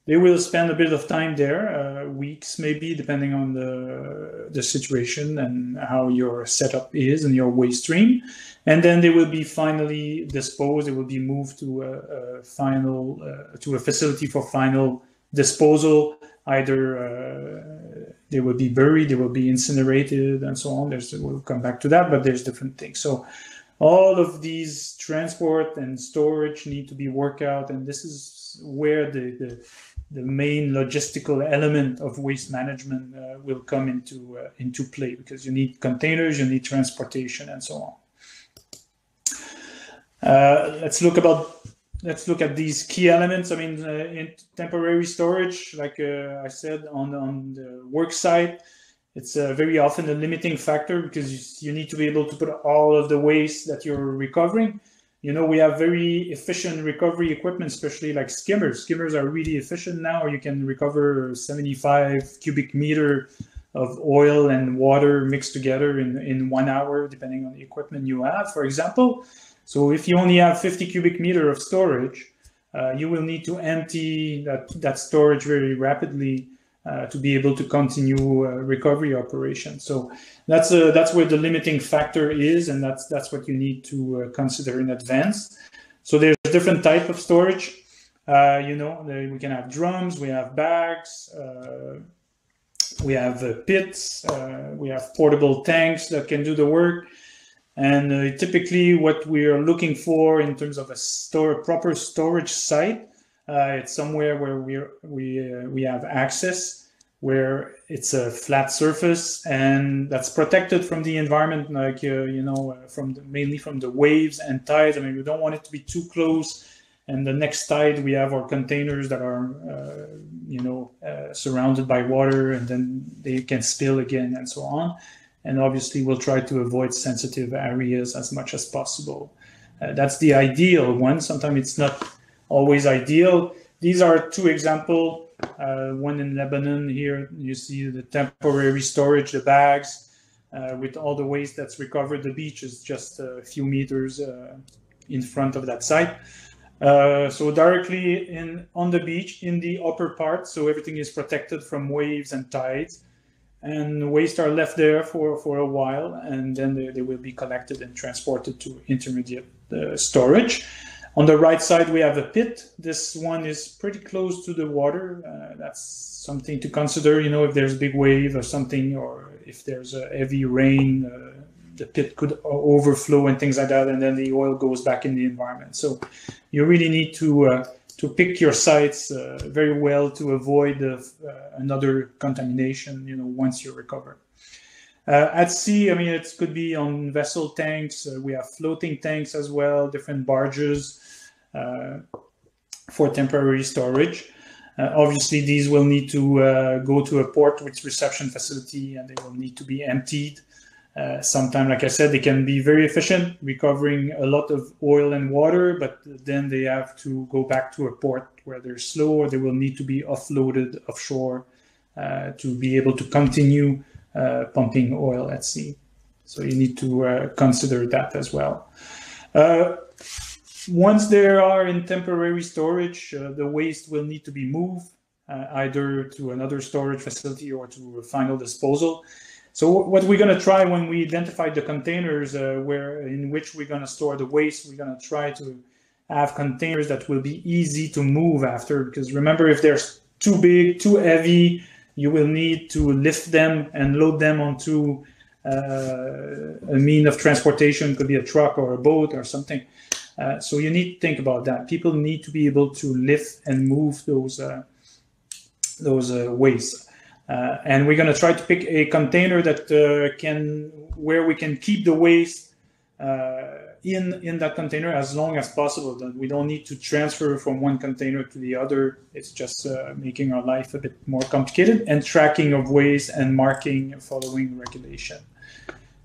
S2: they will spend a bit of time there, uh, weeks maybe, depending on the the situation and how your setup is and your waste stream. And then they will be finally disposed. They will be moved to a, a final uh, to a facility for final disposal. Either uh, they will be buried, they will be incinerated, and so on. There's we'll come back to that, but there's different things. So all of these transport and storage need to be worked out, and this is where the, the the main logistical element of waste management uh, will come into uh, into play because you need containers, you need transportation, and so on. Uh, let's look about let's look at these key elements. I mean, uh, in temporary storage, like uh, I said on on the work site, it's uh, very often a limiting factor because you need to be able to put all of the waste that you're recovering you know we have very efficient recovery equipment especially like skimmers. Skimmers are really efficient now. You can recover 75 cubic meter of oil and water mixed together in, in one hour depending on the equipment you have for example. So if you only have 50 cubic meter of storage uh, you will need to empty that, that storage very rapidly uh, to be able to continue uh, recovery operations. So that's uh, that's where the limiting factor is, and that's that's what you need to uh, consider in advance. So there's different type of storage. Uh, you know, we can have drums, we have bags, we have pits, we have portable tanks that can do the work. And typically, what we are looking for in terms of a store proper storage site uh, it's somewhere where we we uh, we have access, where it's a flat surface and that's protected from the environment, like uh, you know, uh, from the, mainly from the waves and tides. I mean, we don't want it to be too close. And the next tide, we have our containers that are, uh, you know, uh, surrounded by water, and then they can spill again, and so on. And obviously, we'll try to avoid sensitive areas as much as possible. that's the ideal one. Sometimes it's not always ideal. These are two examples. Uh, one in Lebanon here, you see the temporary storage, the bags uh, with all the waste that's recovered. The beach is just a few meters uh, in front of that site. Uh, so directly in on the beach in the upper part, so everything is protected from waves and tides. And waste are left there for, for a while, and then they, they will be collected and transported to intermediate uh, storage. On the right side, we have a pit. This one is pretty close to the water. Uh, that's something to consider. You know, if there's a big wave or something, or if there's a heavy rain, uh, the pit could overflow and things like that, and then the oil goes back in the environment. So you really need to uh, to pick your sites uh, very well to avoid uh, another contamination. You know, once you recover. Uh, at sea, I mean, it could be on vessel tanks. Uh, we have floating tanks as well, different barges uh, for temporary storage. Uh, obviously, these will need to uh, go to a port with reception facility and they will need to be emptied. Uh, Sometimes, like I said, they can be very efficient, recovering a lot of oil and water, but then they have to go back to a port where they're slow or they will need to be offloaded offshore uh, to be able to continue pumping oil at sea. So you need to uh, consider that as well. Uh, once they are in temporary storage, the waste will need to be moved either to another storage facility or to final disposal. So what we're going to try when we identify the containers uh, where in which we're going to store the waste, we're going to try to have containers that will be easy to move after. Because remember, if they're too big, too heavy, you will need to lift them and load them onto uh, a mean of transportation, could be a truck or a boat or something. Uh, so you need to think about that. People need to be able to lift and move those uh, those uh, wastes. Uh, and we're going to try to pick a container that uh, can where we can keep the waste in in that container as long as possible. That we don't need to transfer from one container to the other. It's just uh, making our life a bit more complicated and tracking of waste and marking following regulation.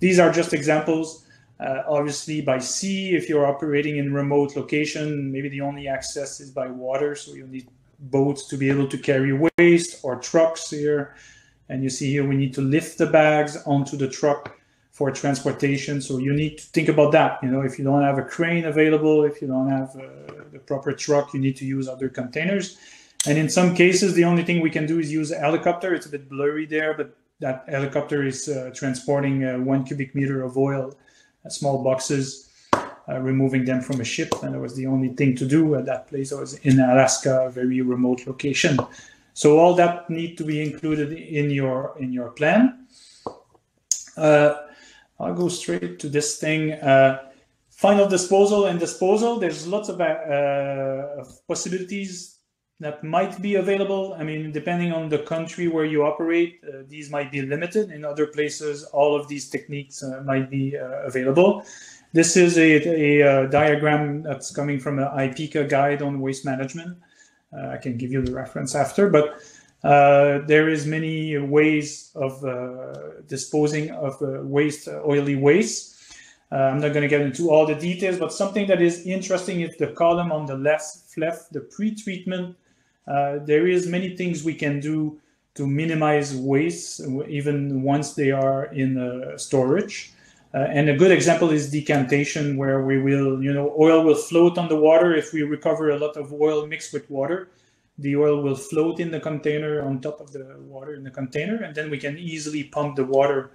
S2: These are just examples. Uh, obviously, by sea, if you're operating in remote location, maybe the only access is by water, so you need boats to be able to carry waste or trucks here. And you see here we need to lift the bags onto the truck for transportation. So you need to think about that. You know, if you don't have a crane available, if you don't have uh, the proper truck, you need to use other containers. And in some cases, the only thing we can do is use a helicopter. It's a bit blurry there, but that helicopter is uh, transporting uh, one cubic meter of oil, uh, small boxes, uh, removing them from a ship. And it was the only thing to do at that place. I was in Alaska, a very remote location. So all that need to be included in your in your plan. Uh, I'll go straight to this thing. Uh, final disposal and disposal. There's lots of possibilities that might be available. I mean, depending on the country where you operate, uh, these might be limited. In other places, all of these techniques uh, might be uh, available. This is a, a, a, uh, diagram that's coming from an IPIECA guide on waste management. Uh, I can give you the reference after, but uh, there is many ways of disposing of waste, oily waste. I'm not going to get into all the details, but something that is interesting is the column on the left, left the pre-treatment uh, there is many things we can do to minimize waste, even once they are in uh, storage. Uh, and a good example is decantation, where we will, you know, oil will float on the water. If we recover a lot of oil mixed with water, the oil will float in the container on top of the water in the container, and then we can easily pump the water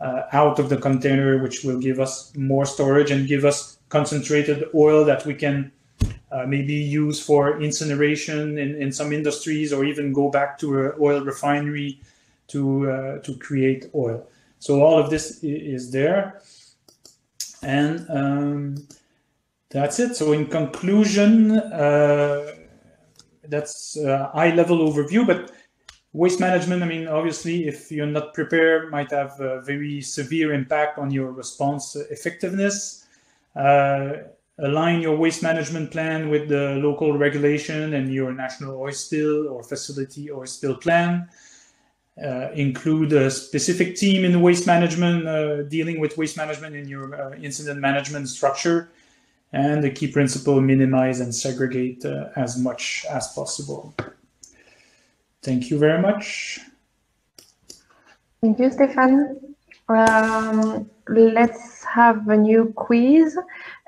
S2: uh, out of the container, which will give us more storage and give us concentrated oil that we can uh, maybe use for incineration in, in some industries or even go back to an oil refinery to, uh, to create oil. So all of this is there. And um, that's it. So in conclusion, uh, that's a high level overview, but waste management, I mean, obviously, if you're not prepared, might have a very severe impact on your response effectiveness. Uh, align your waste management plan with the local regulation and your national oil spill or facility oil spill plan. Uh, include a specific team in waste management uh, dealing with waste management in your uh, incident management structure. And the key principle minimize and segregate uh, as much as possible. Thank you very much.
S1: Thank you, Stéphane. Um, let's have a new quiz.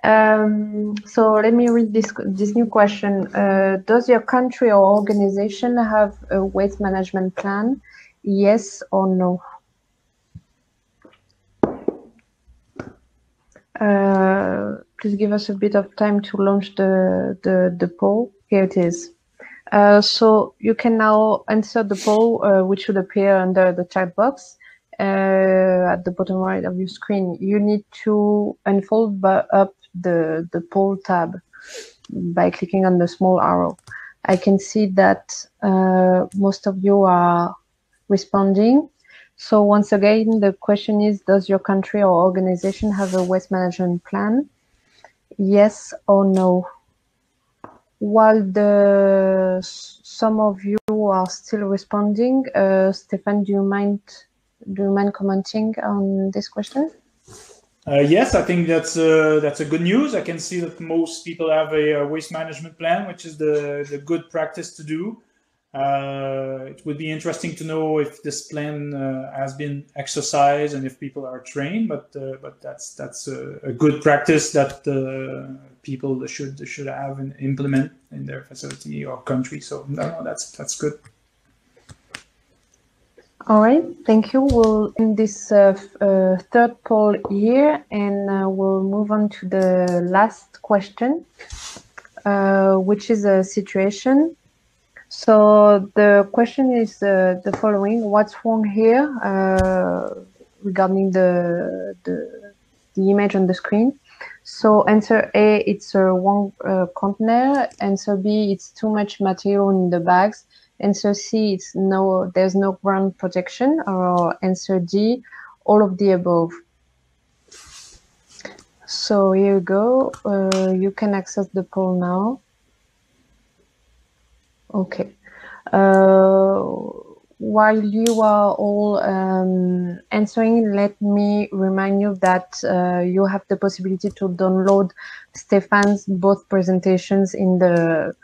S1: Um, so let me read this this new question. Uh, does your country or organization have a waste management plan? Yes or no? Uh, please give us a bit of time to launch the the, the poll. Here it is. Uh, so you can now answer the poll, uh, which should appear under the chat box uh, at the bottom right of your screen. You need to unfold up the, the poll tab by clicking on the small arrow. I can see that uh, most of you are responding. So once again, the question is, does your country or organization have a waste management plan? Yes or no? While the some of you are still responding, uh, Stéphane, do you mind do you mind commenting on this question?
S2: Uh, yes, I think that's uh, that's a good news. I can see that most people have a, a waste management plan, which is the the good practice to do. Uh, it would be interesting to know if this plan uh, has been exercised and if people are trained. But uh, but that's that's a, a, good practice that uh, people should should have and implement in their facility or country. So no, that's that's good.
S1: All right, thank you. We'll end this uh, uh, third poll here and we'll move on to the last question, which is a situation. So the question is uh, the following, what's wrong here uh, regarding the, the, the, image on the screen? So answer A, it's a wrong container. Answer B, it's too much material in the bags Answer C, it's no, there's no ground protection, or answer D, all of the above. So here you go. Uh, you can access the poll now. Okay. Uh, while you are all um, answering, let me remind you that uh, you have the possibility to download Stéphane's both presentations in the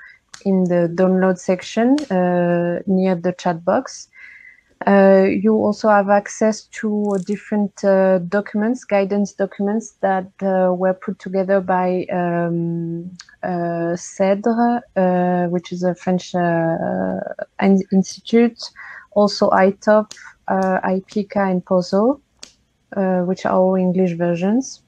S1: in the download section uh, near the chat box. Uh, you also have access to different uh, documents, guidance documents that uh, were put together by um, CEDRE, uh, which is a French uh, institute, also ITOP, uh, IPIECA, and POSO, uh, which are all English versions.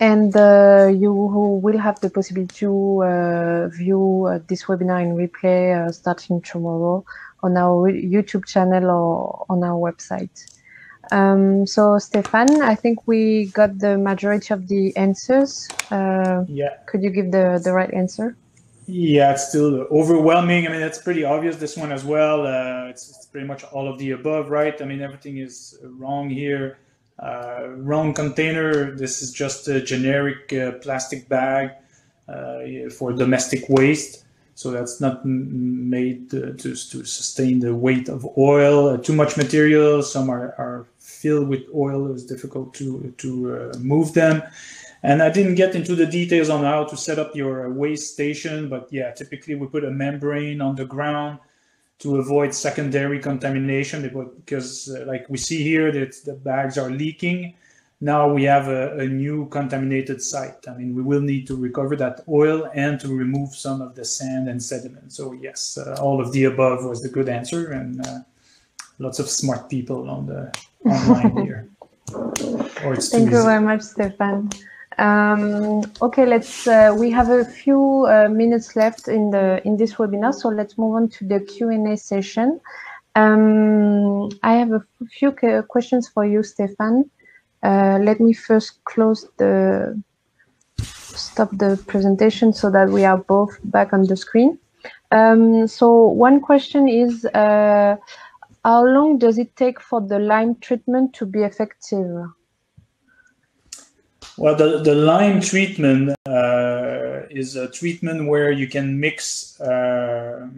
S1: And uh, you will have the possibility to view this webinar in replay starting tomorrow on our YouTube channel or on our website. Um, so, Stéphane, I think we got the majority of the answers. Uh,
S2: yeah.
S1: Could you give the, the right answer?
S2: Yeah, it's still overwhelming. I mean, it's pretty obvious, this one as well. Uh, it's, it's, pretty much all of the above, right? I mean, everything is wrong here. Uh, wrong container. This is just a generic uh, plastic bag uh, for domestic waste. So that's not made to, to, sustain the weight of oil. Uh, too much material. Some are, are filled with oil. It was difficult to, to uh, move them. And I didn't get into the details on how to set up your waste station, but yeah, typically we put a membrane on the ground to avoid secondary contamination because uh, like we see here that the bags are leaking. Now we have a, a, new contaminated site. I mean, we will need to recover that oil and to remove some of the sand and sediment. So yes, uh, all of the above was the good answer and uh, lots of smart people on the online here.
S1: Thank you very much, Stéphane. Um, okay, let's. Uh, we have a few uh, minutes left in the in this webinar, so let's move on to the Q and A session. Um, I have a few questions for you, Stéphane. Uh, let me first close the stop the presentation so that we are both back on the screen. Um, so one question is, uh, how long does it take for the lime treatment to be effective?
S2: Well, the, the lime treatment uh, is a treatment where you can mix uh,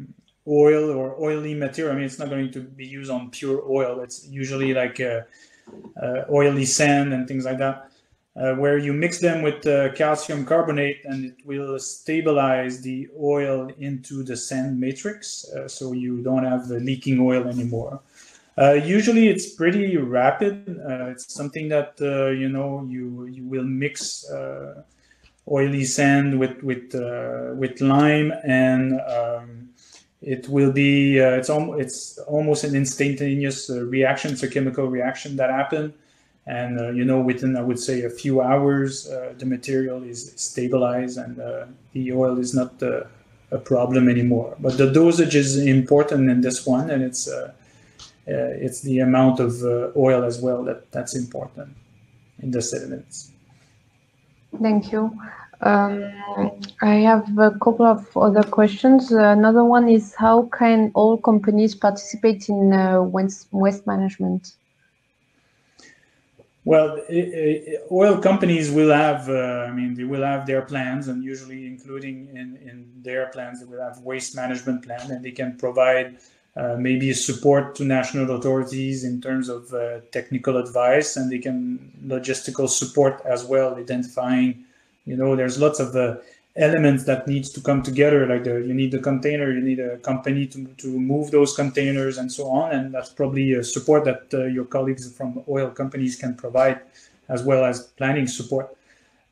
S2: oil or oily material. I mean, it's not going to be used on pure oil. It's usually like uh, uh oily sand and things like that, uh, where you mix them with uh, calcium carbonate and it will stabilize the oil into the sand matrix. so you don't have the leaking oil anymore. Uh, usually, it's pretty rapid. Uh, it's something that uh, you know you you will mix uh, oily sand with with uh, with lime, and um, it will be it's it's almost an instantaneous reaction. It's a chemical reaction that happen, and you know within I would say a few hours, the material is stabilized and the oil is not a problem anymore. But the dosage is important in this one, and it's uh, it's the amount of uh, oil as well that that's important in the sediments.
S1: Thank you. Um, I have a couple of other questions. Uh, another one is how can all companies participate in uh, waste management?
S2: Well, it, it, oil companies will have, uh, I mean, they will have their plans, and usually, including in, in their plans, they will have waste management plan, and they can provide uh, maybe support to national authorities in terms of uh, technical advice and they can logistical support as well identifying you know there's lots of uh, elements that needs to come together like the, you need the container you need a company to, to move those containers and so on and that's probably a support that uh, your colleagues from oil companies can provide as well as planning support.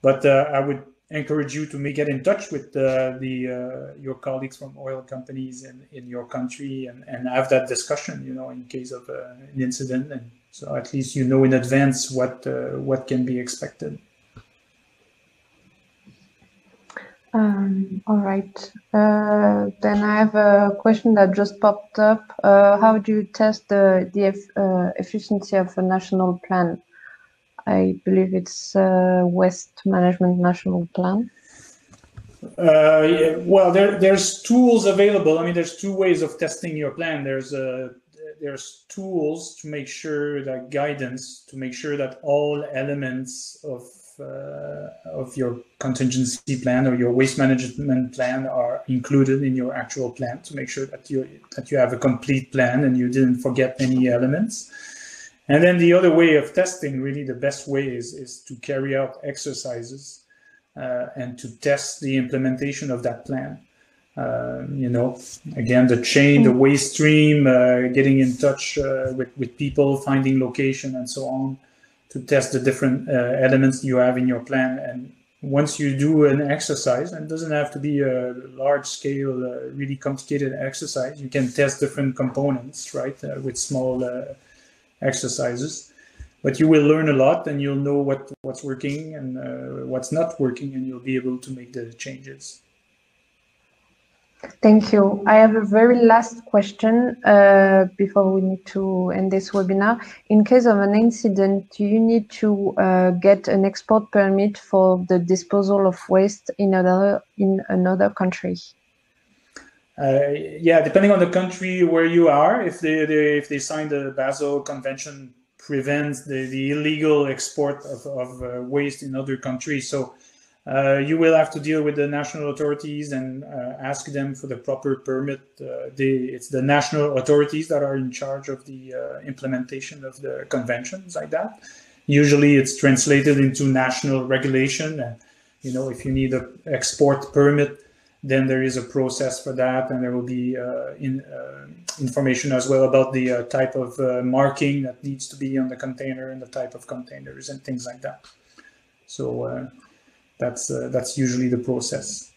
S2: But uh, i would encourage you to make, get in touch with uh, the uh, your colleagues from oil companies in, in your country and, and have that discussion you know in case of uh, an incident. And so at least you know in advance what uh, what can be expected
S1: um, all right uh, then i have a question that just popped up uh, how do you test the the efficiency of a national plan I believe it's uh, Waste Management National Plan.
S2: Uh, yeah, well, there, there's tools available. I mean, there's two ways of testing your plan. There's uh, there's tools to make sure that guidance to make sure that all elements of uh, of your contingency plan or your waste management plan are included in your actual plan to make sure that you that you have a complete plan and you didn't forget any elements. And then the other way of testing, really the best way is, is to carry out exercises uh, and to test the implementation of that plan. Uh, you know, again, the chain, the waste stream, uh, getting in touch uh, with, with people, finding location and so on to test the different uh, elements you have in your plan and once you do an exercise, and it doesn't have to be a large scale, uh, really complicated exercise, you can test different components, right, uh, with small uh, exercises. But you will learn a lot and you'll know what, what's working and uh, what's not working, and you'll be able to make the changes.
S1: Thank you. I have a very last question uh, before we need to end this webinar. In case of an incident, do you need to uh, get an export permit for the disposal of waste in another in another country?
S2: Uh, yeah, depending on the country where you are, if they, they if they sign the Basel Convention prevents the, the illegal export of, of uh, waste in other countries. So uh, you will have to deal with the national authorities and uh, ask them for the proper permit. Uh, they, it's the national authorities that are in charge of the uh, implementation of the conventions like that. Usually, it's translated into national regulation, and you know if you need an export permit, then there is a process for that, and there will be uh, in, uh, information as well about the type of marking that needs to be on the container and the type of containers and things like that. So that's uh, that's usually the process.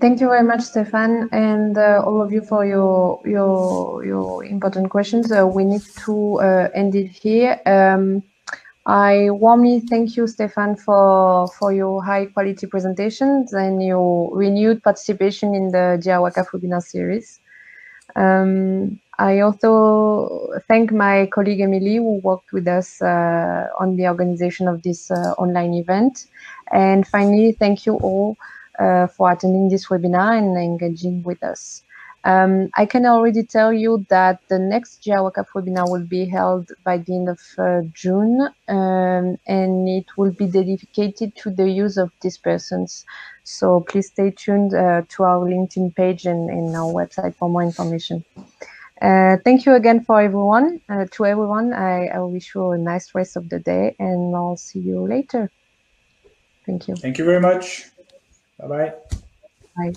S1: Thank you very much, Stéphane, and uh, all of you for your your your important questions. Uh, we need to uh, end it here. Um, I warmly thank you, Stéphane, for for your high quality presentations and your renewed participation in the GI WACAF webinar series. Um, I also thank my colleague Emily who worked with us uh, on the organization of this uh, online event. And finally, thank you all uh, for attending this webinar and engaging with us. Um, I can already tell you that the next GI WACAF webinar will be held by the end of uh, June, um, and it will be dedicated to the use of dispersants. So please stay tuned uh, to our LinkedIn page and, and, our website for more information. Uh, thank you again for everyone. Uh, to everyone, I, I wish you a nice rest of the day, and I'll see you later. Thank you.
S2: Thank you very much. Bye-bye.
S1: Bye.